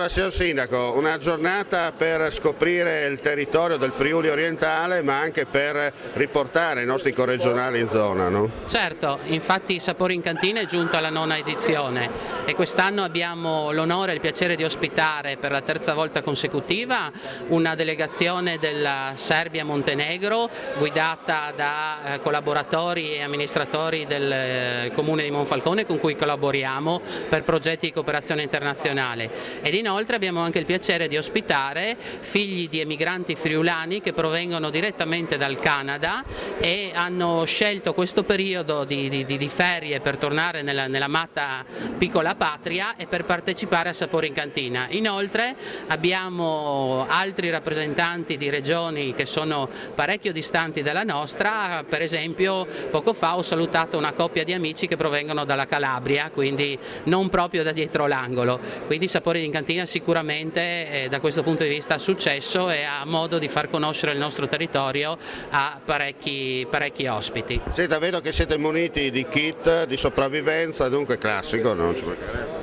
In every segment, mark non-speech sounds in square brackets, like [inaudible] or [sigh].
Allora, signor Sindaco, una giornata per scoprire il territorio del Friuli orientale, ma anche per riportare i nostri corregionali in zona, no? Certo, infatti Sapori in Cantina è giunto alla nona edizione e quest'anno abbiamo l'onore e il piacere di ospitare per la terza volta consecutiva una delegazione della Serbia-Montenegro guidata da eh, collaboratori e amministratori del eh, comune di Monfalcone con cui collaboriamo per progetti di cooperazione internazionale ed inoltre abbiamo anche il piacere di ospitare figli di emigranti friulani che provengono direttamente dal Canada e hanno scelto questo periodo di, di, di ferie per tornare nella, nell'amata piccola patria e per partecipare a Sapore in Cantina. Inoltre abbiamo altri rappresentanti di regioni che sono parecchio distanti dalla nostra, per esempio poco fa ho salutato una coppia di amici che provengono dalla Calabria, quindi non proprio da dietro l'angolo. Quindi Sapori in Cantina sicuramente eh, da questo punto di vista ha successo e ha modo di far conoscere il nostro territorio a parecchi, parecchi ospiti. Senta, vedo che siete muniti di kit di sopravvivenza, dunque classico, non ci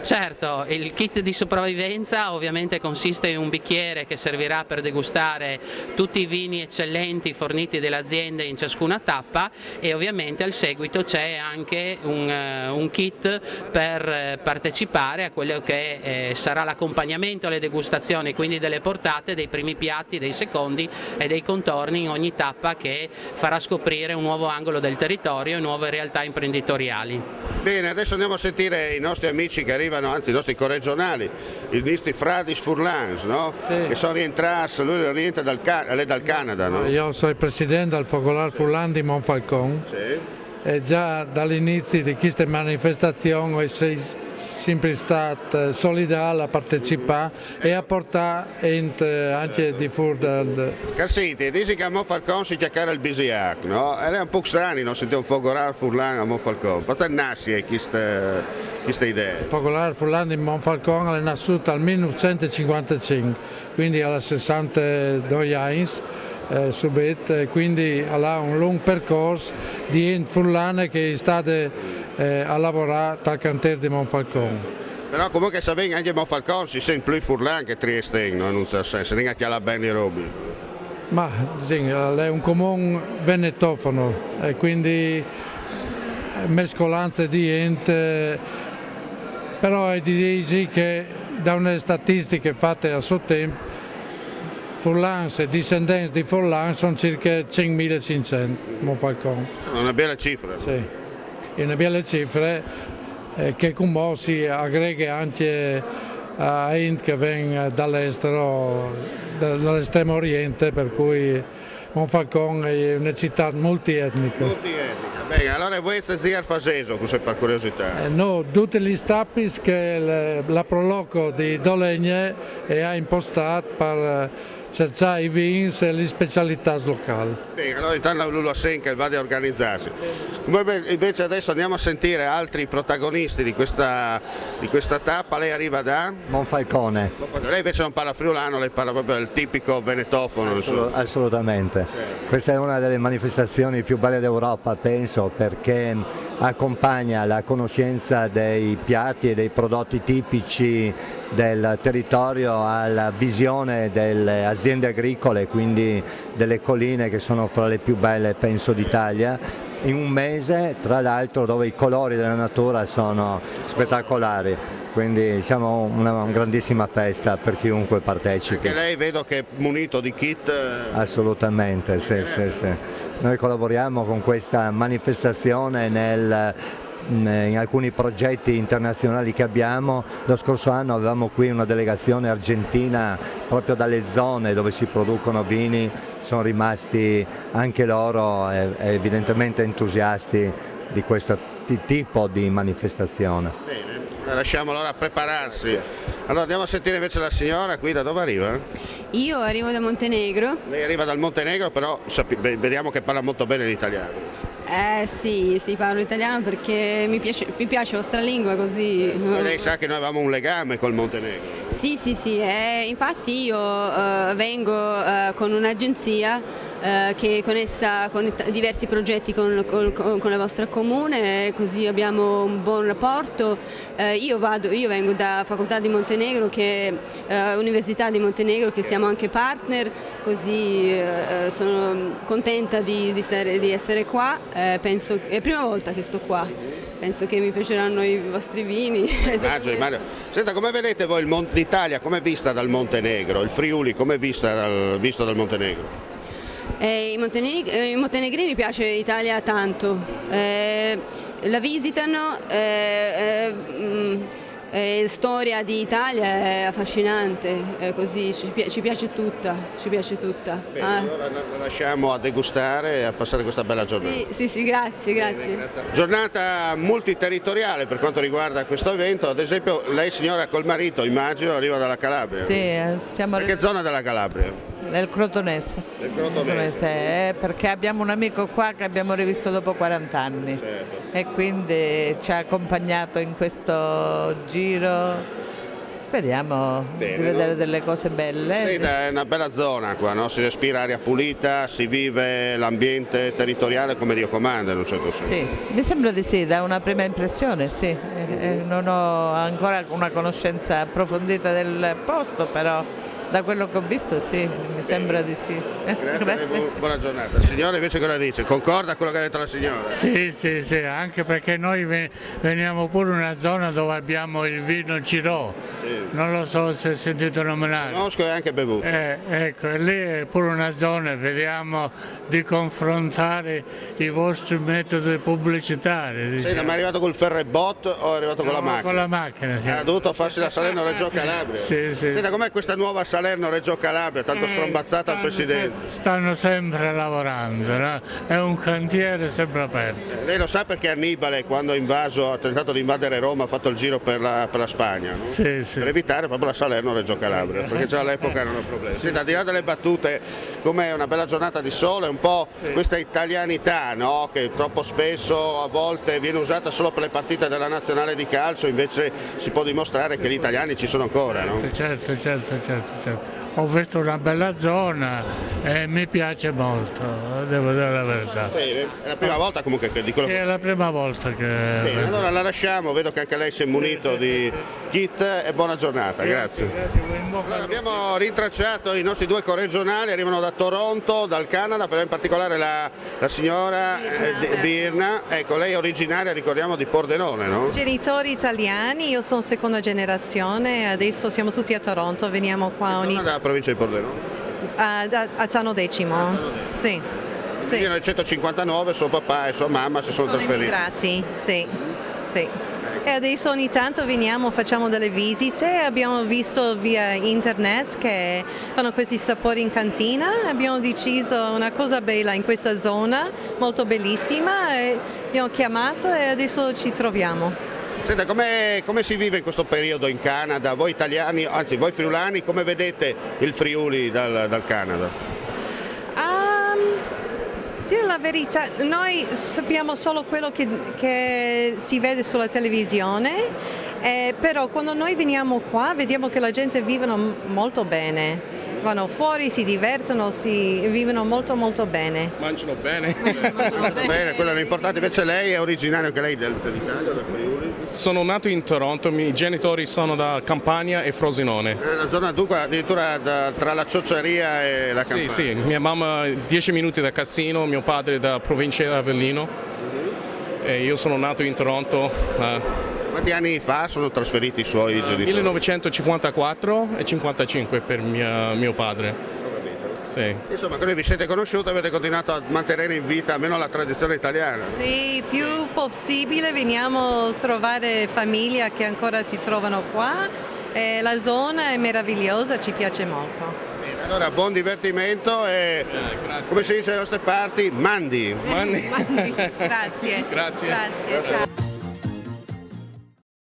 Certo, il kit di sopravvivenza ovviamente consiste in un bicchiere che servirà per degustare tutti i vini eccellenti forniti dalle aziende in ciascuna tappa e ovviamente al seguito c'è anche un, uh, un, kit per eh, partecipare a quello che eh, sarà l'accompagnamento alle degustazioni, quindi delle portate, dei primi piatti, dei secondi e dei contorni in ogni tappa che farà scoprire un nuovo angolo del territorio e nuove realtà imprenditoriali. Bene, adesso andiamo a sentire i nostri amici che arrivano, anzi i nostri corregionali, i nostri Fradis Furlans, no? sì. che sono rientrati, lui rientra dal, lei dal Canada. No? Io sono il presidente del Focolar Furlan di Monfalcon sì. e già dall'inizio di queste manifestazioni ho sempre stato solidale a partecipare e a portare anche di fuori dal... Cassiti, dici che a Monfalcone si chiacchiera il Bisiac, no? E è un po' strano non sentire un focolare furlan a Monfalcone, cosa nasce questa, questa idea? Il focolare furlan di Monfalcone è nato nel 1955, quindi alla 62 anni. Eh, subito, quindi ha un lungo percorso di ente furlane che è stato eh, a lavorare al cantiere di Monfalcone. Però comunque viene anche Monfalcone si sente più furlan che Trieste, no? in un certo senso, non è che ha bene i robi. Ma sì, è un comune venetofono e quindi mescolanze di ente, però è di dire che da una statistiche fatte a suo tempo Furlans e discendenze di Furlan sono circa 5.500 Monfalcone. Una bella cifra. Sì in belle cifre eh, che come si aggrega anche a Int che viene dall'estero, dall'estremo oriente, per cui Monfalcone è una città multietnica. Multietnica, bene, allora voi siete al Faseso, così per curiosità? Eh, no, tutti gli stappi che la proloco di Dolegne ha impostato per cercare i vins e le specialità locali. Bene, allora intanto Lula Senka va a organizzarsi. Come invece adesso andiamo a sentire altri protagonisti di questa, di questa tappa, lei arriva da? Monfalcone. Lei invece non parla friulano, lei parla proprio del tipico venetofono. Assolut assolutamente, certo. questa è una delle manifestazioni più belle d'Europa penso perché accompagna la conoscenza dei piatti e dei prodotti tipici del territorio alla visione delle aziende agricole, quindi delle colline che sono fra le più belle penso d'Italia in un mese tra l'altro dove i colori della natura sono spettacolari quindi diciamo una, una grandissima festa per chiunque partecipi. Anche lei vedo che è munito di kit? Assolutamente, sì, sì, sì. Noi collaboriamo con questa manifestazione nel in alcuni progetti internazionali che abbiamo. Lo scorso anno avevamo qui una delegazione argentina proprio dalle zone dove si producono vini, sono rimasti anche loro evidentemente entusiasti di questo tipo di manifestazione. Bene, lasciamo allora prepararsi. Allora andiamo a sentire invece la signora qui, da dove arriva? Io arrivo da Montenegro. Lei arriva dal Montenegro però vediamo che parla molto bene l'italiano. Eh sì, sì, parlo italiano perché mi piace, mi piace la vostra lingua così. Ma lei sa che noi avevamo un legame col Montenegro? Sì, sì, sì, eh, infatti io eh, vengo eh, con un'agenzia eh, che è connessa con diversi progetti con, con, con, la vostra comune, così abbiamo un buon rapporto. Eh, io, vado, io, vengo da Facoltà di Montenegro, che eh, Università di Montenegro, che siamo anche partner, così eh, eh, sono contenta di, di, stare, di essere qua, penso, è la prima volta che sto qua, penso che mi piaceranno i vostri vini. Immagino, immagino. Senta, come vedete voi l'Italia, come è vista dal Montenegro, il Friuli, come è vista dal, visto dal Montenegro? Eh, I, Monteneg eh, montenegrini piace l'Italia tanto, eh, la visitano, eh, mh, mm, eh, storia di Italia è affascinante, così ci, pi ci, piace tutta, ci piace tutta. Bene, ah. allora la lasciamo a degustare e a passare questa bella giornata. Sì, sì, sì grazie, grazie. Bene, grazie. Giornata multiterritoriale per quanto riguarda questo evento, ad esempio lei signora col marito immagino arriva dalla Calabria. Sì, siamo... Che zona della Calabria? Nel Crotonese. Nel Crotonese. Eh, perché abbiamo un amico qua che abbiamo rivisto dopo 40 anni certo. e quindi ci ha accompagnato in questo giro. Speriamo Bene, di vedere no? delle cose belle. Sì, è una bella zona qua, no? si respira aria pulita, si vive l'ambiente territoriale come Dio comanda in un certo senso. Sì, mi sembra di sì, da una prima impressione sì. Eh, non ho ancora una conoscenza approfondita del posto, però da quello che ho visto sì, mi sembra di sì. Grazie, [laughs] buona giornata. Il signore invece cosa dice? Concorda con quello che ha detto la signora? Sì, sì, sì, anche perché noi veniamo pure in una zona dove abbiamo il vino Ciro, sì. non lo so se sentito nominare. Conosco e anche bevuto. Eh, ecco, e lì è pure una zona, vediamo di confrontare i vostri metodi pubblicitari. Diciamo. Sì, ma è arrivato col ferrebot o è arrivato no, con la macchina? Con la macchina, sì. Ha dovuto farsi la Salerno-Reggio Calabria. Sì, sì. Senta, com'è questa nuova Salerno-Reggio Calabria, tanto eh, strombazzata al Presidente? Stanno sempre lavorando, no? è un cantiere sempre aperto. Lei lo sa perché Annibale quando ha invaso, ha tentato di invadere Roma, ha fatto il giro per la, per la Spagna? No? Sì, sì. Per evitare proprio la Salerno-Reggio Calabria, perché già all'epoca erano problemi. Sì, al di là delle battute, com'è una bella giornata di sole, un po' sì. questa italianità no? che troppo spesso a volte viene usata solo per le partite della nazionale di calcio, invece si può dimostrare che gli italiani ci sono ancora. No? Certo, certo, certo. certo ho visto una bella zona e mi piace molto, devo dire la verità. Bene, è la prima volta comunque che dico... Sì, è la prima volta che... Bene, allora la lasciamo, vedo che anche lei si è munito sì, di kit e buona giornata, grazie. grazie. Allora, abbiamo rintracciato i nostri due corregionali, arrivano da Toronto, dal Canada, però in particolare la, la signora eh, Birna, ecco lei è originaria, ricordiamo, di Pordenone, no? Genitori italiani, io sono seconda generazione, adesso siamo tutti a Toronto, veniamo qua ogni tanto provincia di Pordenone? A, a, a Zano Decimo. A Zano Decimo. Sì. sì. Nel 1959 suo papà e sua mamma si sono, sono trasferiti. Emigrati, sì. sì. E adesso ogni tanto veniamo, facciamo delle visite, abbiamo visto via internet che fanno questi sapori in cantina, abbiamo deciso una cosa bella in questa zona, molto bellissima, abbiamo chiamato e adesso ci troviamo. Senta, come, come si vive in questo periodo in Canada? Voi italiani, anzi voi friulani, come vedete il Friuli dal, dal Canada? Um, dire la verità, noi sappiamo solo quello che, che si vede sulla televisione, eh, però quando noi veniamo qua vediamo che la gente vive molto bene vanno fuori, si divertono, si vivono molto molto bene. Mangiano bene. Mangiano bene, quello è l'importante. Invece lei è originario anche lei dell'Italia, del Friuli? Sono nato in Toronto, i miei genitori sono da Campania e Frosinone. È una zona dunque addirittura da, tra la ciocceria e la Campania? Sì, sì, mia mamma 10 minuti da Cassino, mio padre da provincia di Avellino. -huh. E io sono nato in Toronto. Uh, quanti anni fa sono trasferiti i suoi genitori? 1954 e 55 per mia, mio padre. Sì. Insomma, quindi vi siete conosciuti e avete continuato a mantenere in vita almeno la tradizione italiana? Sì, più possibile veniamo a trovare famiglie che ancora si trovano qua. E la zona è meravigliosa, ci piace molto. Bene, allora buon divertimento e eh, come si dice alle nostre parti, mandi. mandi. mandi. [laughs] Grazie. Grazie. Grazie. Ciao.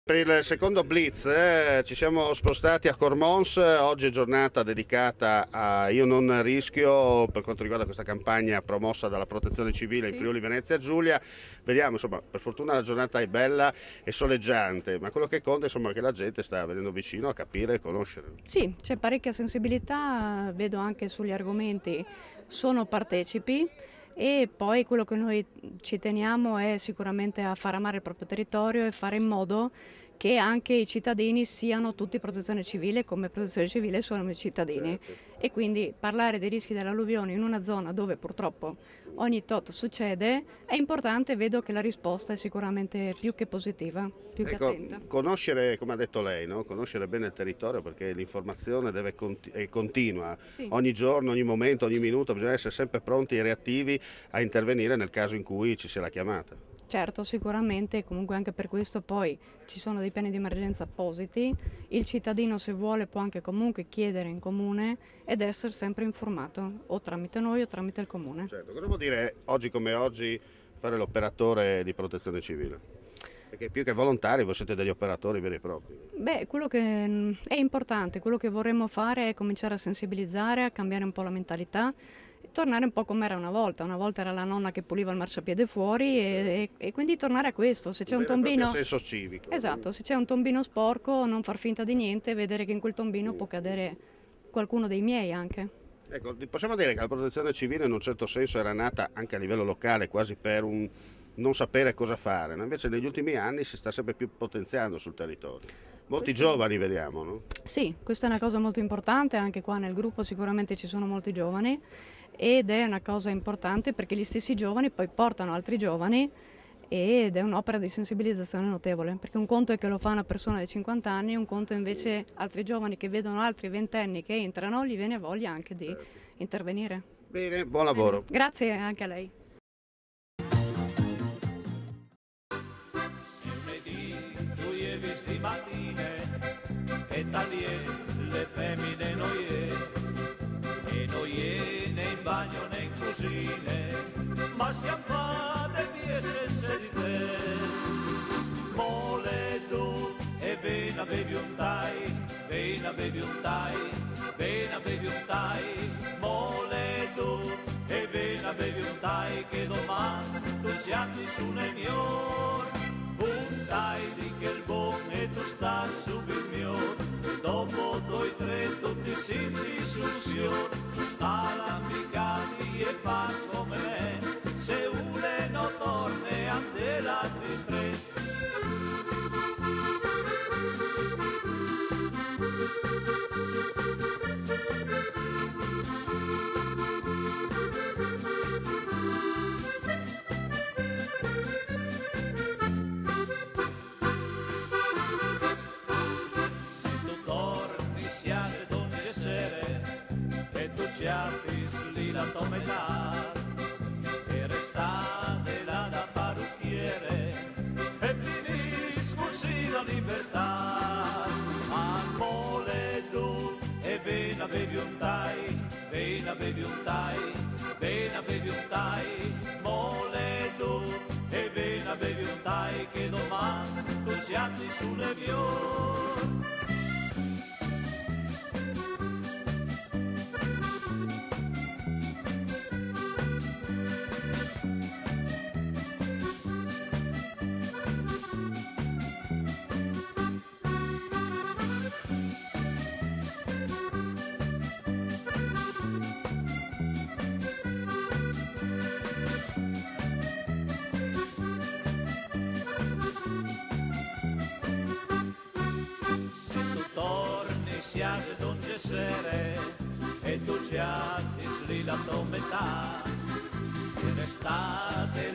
Per il secondo blitz eh, ci siamo spostati a Cormons, oggi è giornata dedicata a Io non rischio per quanto riguarda questa campagna promossa dalla protezione civile in Friuli Venezia Giulia. Vediamo, insomma, per fortuna la giornata è bella e soleggiante, ma quello che conta insomma, è che la gente sta venendo vicino a capire e conoscere. Sì, c'è parecchia sensibilità, vedo anche sugli argomenti sono partecipi e poi quello che noi ci teniamo è sicuramente a far amare il proprio territorio e fare in modo che anche i cittadini siano tutti protezione civile come protezione civile sono i cittadini certo. e quindi parlare dei rischi dell'alluvione in una zona dove purtroppo ogni tot succede è importante vedo che la risposta è sicuramente più che positiva, più ecco, che attenta. Conoscere, come ha detto lei, no? conoscere bene il territorio perché l'informazione deve conti- è continua, sì. ogni giorno, ogni momento, ogni minuto bisogna essere sempre pronti e reattivi a intervenire nel caso in cui ci sia la chiamata. Certo, sicuramente, comunque anche per questo poi ci sono dei piani di emergenza appositi, il cittadino se vuole può anche comunque chiedere in comune ed essere sempre informato, o tramite noi o tramite il comune. Certo, cosa vuol dire oggi come oggi fare l'operatore di protezione civile? Perché più che volontari voi siete degli operatori veri e propri. Beh, quello che mm, è importante, quello che vorremmo fare è cominciare a sensibilizzare, a cambiare un po' la mentalità, tornare un po' come era una volta. Una volta era la nonna che puliva il marciapiede fuori e, e, e quindi tornare a questo. Se c'è un tombino... senso civico. Esatto, se c'è un tombino sporco non far finta di niente e vedere che in quel tombino può cadere qualcuno dei miei anche. Ecco, possiamo dire che la protezione civile in un certo senso era nata anche a livello locale quasi per un non sapere cosa fare, no? invece negli ultimi anni si sta sempre più potenziando sul territorio. Molti Questo... giovani vediamo, no? Sì, questa è una cosa molto importante, anche qua nel gruppo sicuramente ci sono molti giovani ed è una cosa importante perché gli stessi giovani poi portano altri giovani ed è un'opera di sensibilizzazione notevole, perché un conto è che lo fa una persona di 50 anni, un conto invece altri giovani che vedono altri ventenni che entrano, gli viene voglia anche di certo. intervenire. Bene, buon lavoro. Bene. Grazie anche a lei. E talie le femmine noie e noie né in bagno né in cucine ma siamo fatte vie senza di te mole tu e vena bevi un tai vena bevi un tai vena bevi un tai mole tu e vena bevi un tai che domani tu ci atti su nel mio un tai di che il la metà. E restate là da parrucchiere e finisco sì la libertà. Amore tu e vena bevi un tai vena bevi un tai vena bevi un tai. Mole tu e vena bevi un tai che domani tu ci atti su nevione la tua metà in estate